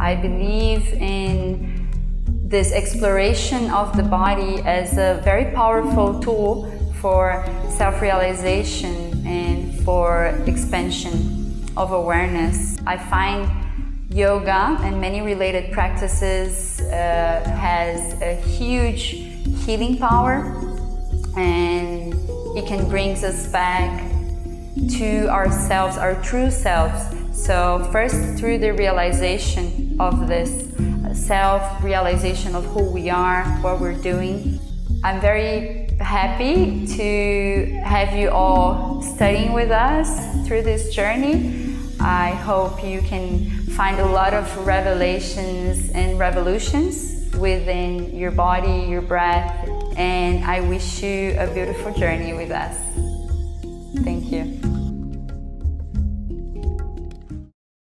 I believe in this exploration of the body as a very powerful tool for self realization and for expansion of awareness. I find yoga and many related practices uh, has a huge healing power and it can bring us back to ourselves, our true selves. So, first, through the realization of this uh, self realization of who we are, what we're doing. I'm very happy to have you all studying with us through this journey. I hope you can find a lot of revelations and revolutions within your body, your breath, and I wish you a beautiful journey with us.